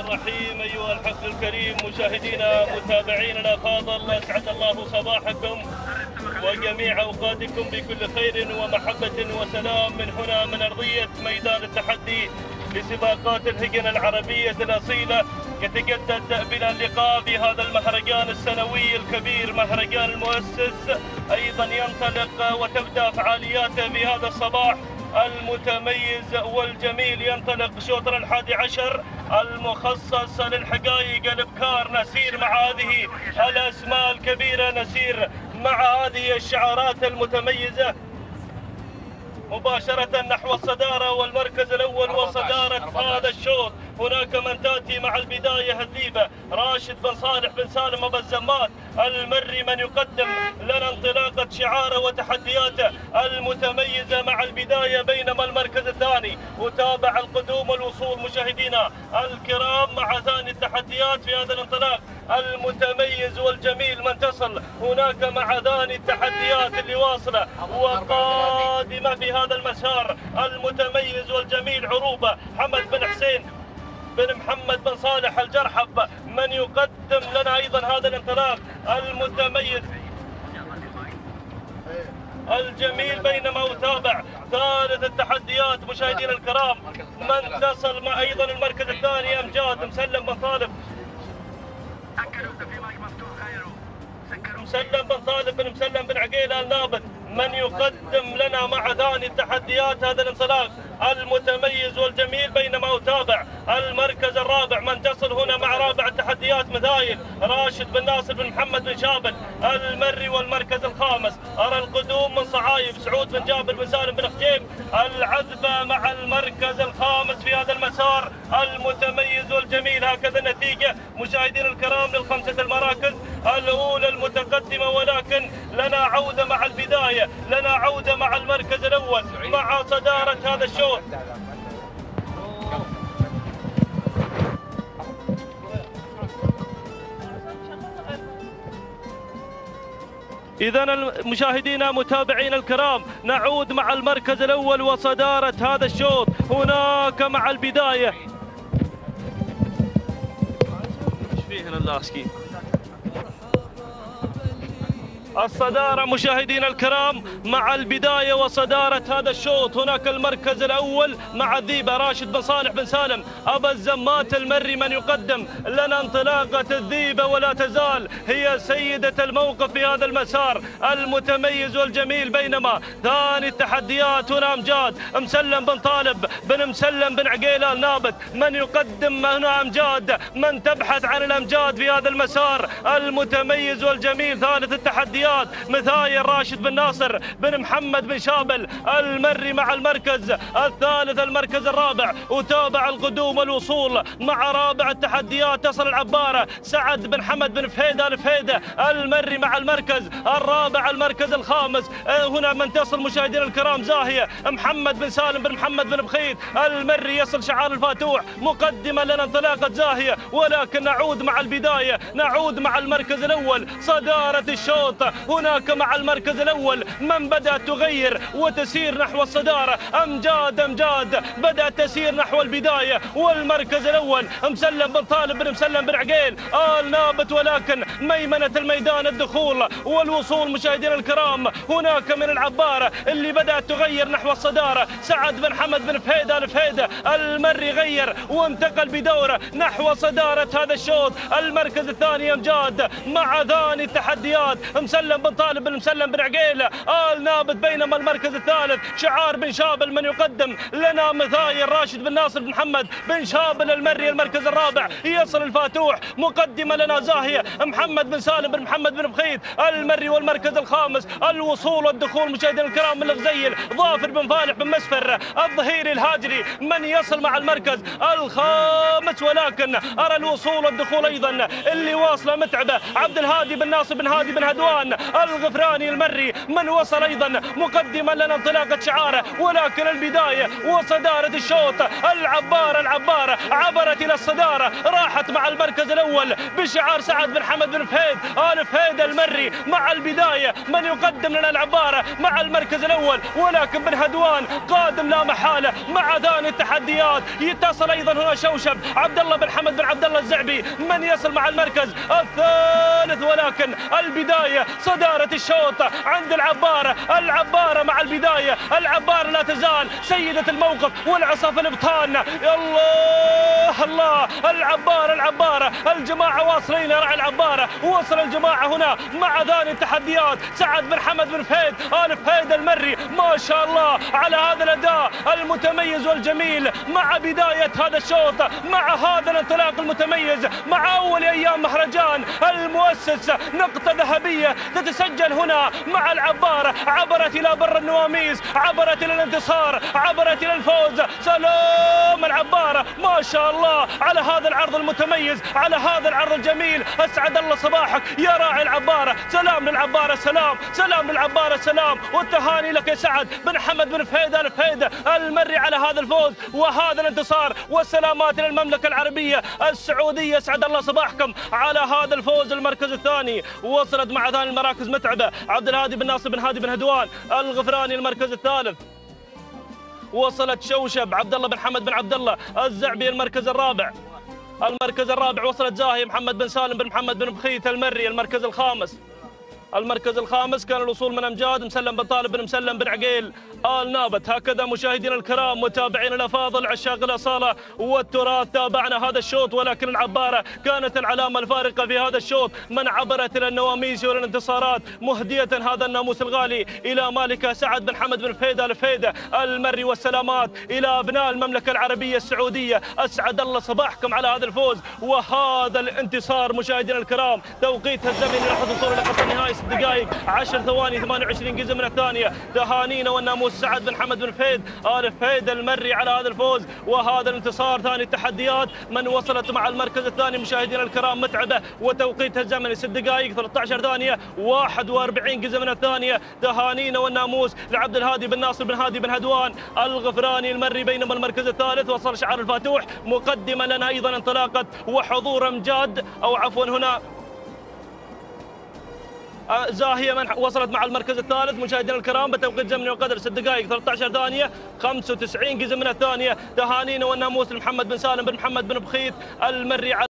الرحيم أيها الحفل الكريم مشاهدينا متابعينا الأفاضل أسعد الله صباحكم وجميع أوقاتكم بكل خير ومحبة وسلام. من هنا من أرضية ميدان التحدي لسباقات الهجن العربية الأصيلة يتجدد بنا اللقاء في هذا المهرجان السنوي الكبير. مهرجان المؤسس أيضا ينطلق وتبدأ فعالياته في هذا الصباح المتميز والجميل. ينطلق شوطر الحادي عشر المخصص للحقائق الأبكار. نسير مع هذه الأسماء الكبيرة نسير مع هذه الشعارات المتميزة. مباشرة نحو الصدارة والمركز الأول وصدارة هذا الشوط. هناك من تأتي مع البداية هزيبة راشد بن صالح بن سالم أبو الزمات المري من يقدم لنا انطلاقة شعاره وتحدياته المتميزة مع البداية بينما المركز الثاني. وتابع القدوم والوصول مشاهدينا الكرام مع ثاني التحديات في هذا الانطلاق. المتميز والجميل من تصل هناك مع ثاني التحديات اللي واصلة وقادمة في هذا المسار. المتميز والجميل عروبة. حمد بن حسين بن محمد بن صالح الجرحب من يقدم لنا أيضا هذا الانطلاق. المتميز الجميل بينما أتابع ثالث التحديات مشاهدينا الكرام. من تصل مع أيضا المركز الثاني أمجاد مسلم. مسلم بن طالب بن مسلم بن عقيل النابت من يقدم لنا مع ثاني التحديات هذا الانطلاق المتميز والجميل بينما أتابع المركز الرابع من تصل هنا مع رابع التحديات مثايل راشد بن ناصر بن محمد بن شابل المري والمركز الخامس. أرى القدوم من صعايب سعود بن جابر بن سالم بن خجيب العذبة مع المركز الخامس في هذا المسار. المتميز والجميل هكذا النتيجة. مشاهدينا الكرام للخمسة المراكز. الأولى المتقدمة ولكن لنا عودة مع البداية لنا عودة مع المركز الأول مع صدارة هذا الشوط. إذا مشاهدينا متابعينا الكرام نعود مع المركز الأول وصدارة هذا الشوط. هناك مع البداية. إيش فيه هنا اللاسكي الصدارة مشاهدينا الكرام مع البداية وصدارة هذا الشوط هناك المركز الأول مع الذيبة راشد بن صالح بن سالم. أبا الزمات المري من يقدم. لنا انطلاقة الذيبة ولا تزال هي سيدة الموقف في هذا المسار. المتميز والجميل بينما ثاني التحديات هنا أمجاد. مسلم بن طالب بن مسلم بن عقيل النابت من يقدم هنا أمجاد؟ من تبحث عن الأمجاد في هذا المسار؟ المتميز والجميل ثالث التحديات. الرياض مثايل راشد بن ناصر بن محمد بن شابل المري مع المركز الثالث المركز الرابع وتابع القدوم والوصول مع رابع التحديات. تصل العبارة سعد بن حمد بن فهيدة الفهيدة المري مع المركز الرابع المركز الخامس. هنا من تصل مشاهدينا الكرام زاهية محمد بن سالم بن محمد بن بخيت المري يصل شعار الفاتوح مقدمة لنا انطلاقة زاهية ولكن نعود مع البداية نعود مع المركز الأول صدارة الشوط هناك مع المركز الأول من بدأت تغير وتسير نحو الصدارة؟ أمجاد أمجاد. بدأت تسير نحو البداية والمركز الأول. مسلم بن طالب بن مسلم بن عقيل. آل نابت ولكن ميمنة الميدان الدخول والوصول مشاهدينا الكرام. هناك من العبارة اللي بدأت تغير نحو الصدارة. سعد بن حمد بن فهيدة الفهيدة. المري غير وانتقل بدورة نحو صدارة هذا الشوط. المركز الثاني أمجاد. مع ثاني التحديات. مسلم مسلم بن طالب بن مسلم بن عقيل آل نابت بينما المركز الثالث شعار بن شابل من يقدم لنا مثايل راشد بن ناصر بن محمد بن شابل المري المركز الرابع. يصل الفاتوح مقدمة لنا زاهية محمد بن سالم بن محمد بن بخيت المري والمركز الخامس الوصول والدخول مشاهدينا الكرام من الغزيل ظافر بن فالح بن مسفر الظهيري الهاجري من يصل مع المركز الخامس. ولكن أرى الوصول والدخول أيضا اللي واصلة متعبة عبد الهادي بن ناصر بن هادي بن هدوان الغفراني المري من وصل أيضا مقدما لنا انطلاقة شعاره ولكن البداية وصدارة الشوط. العبارة العبارة عبرت إلى الصدارة راحت مع المركز الأول بشعار سعد بن حمد بن فهيد. آل فهيد المري مع البداية من يقدم لنا العبارة مع المركز الأول ولكن بن هدوان قادم لا محالة مع ثاني التحديات. يتصل أيضا هنا شوشب عبد الله بن حمد بن عبد الله الزعبي من يصل مع المركز الثالث ولكن البداية صدارة الشوط عند العبارة العبارة مع البداية. العبارة لا تزال سيدة الموقف والعصا في الابطان الله. الله العبارة العبارة الجماعة واصلين راعي العبارة وصل الجماعة هنا مع ثاني التحديات. سعد بن حمد بن فهيد آل فهيد المري. ما شاء الله على هذا الأداء المتميز والجميل. مع بداية هذا الشوط مع هذا الانطلاق المتميز مع أول أيام مهرجان. المؤسس نقطة ذهبية تتسجل هنا مع العبارة. عبرت إلى بر النواميس عبرت إلى الانتصار عبرت إلى الفوز. سلام العبارة. ما شاء الله. على هذا العرض المتميز على هذا العرض الجميل. أسعد الله صباحك يا راعي العبارة. سلام للعبارة سلام. سلام للعبارة سلام. والتهاني لك يا سعد بن حمد بن فهيد الفهيد المري على هذا الفوز وهذا الانتصار. والسلامات للمملكة العربية السعودية. أسعد الله صباحكم على هذا الفوز المركز الثاني. وصلت مع ثاني المراكز متعبة. عبد الهادي بن ناصر بن هادي بن هدوان الغفراني المركز الثالث. وصلت شوشب عبد الله بن حمد بن عبد الله الزعبي المركز الرابع. المركز الرابع وصلت زاهي محمد بن سالم بن محمد بن بخيت المري المركز الخامس. المركز الخامس كان الوصول من أمجاد مسلم بن طالب بن مسلم بن عقيل. آل نابت. هكذا مشاهدينا الكرام متابعينا الأفاضل عشاق الأصالة والتراث تابعنا هذا الشوط. ولكن العبارة كانت العلامة الفارقة في هذا الشوط. من عبرت إلى النواميس وإلى الانتصارات مهدية هذا الناموس الغالي إلى مالكه سعد بن حمد بن فهيده الفهيده المري والسلامات إلى أبناء المملكة العربية السعودية. أسعد الله صباحكم على هذا الفوز. وهذا الانتصار مشاهدينا الكرام توقيتها الزمني لحظه وصول لقطه النهائي. ست دقائق 10 ثواني 28 جزء من الثانية. تهانينا والناموس سعد بن حمد بن فهيد آل فهيد المري على هذا الفوز. وهذا الانتصار ثاني التحديات. من وصلت مع المركز الثاني مشاهدينا الكرام متعبة وتوقيتها الزمني 6 دقائق 13 ثانية. 41 جزء من الثانية. تهانينا والناموس لعبد الهادي بن ناصر بن هادي بن هدوان. الغفراني المري بينما المركز الثالث. وصل شعار الفاتوح. مقدما لنا أيضا انطلاقة وحضور أمجاد أو عفوا هنا زاهية من وصلت مع المركز الثالث. مشاهدينا الكرام بتوقيت زمني وقدر 6 دقائق 13 ثانية 95 جزء من الثانية. تهانينا والناموس لمحمد بن سالم بن محمد بن بخيت المري على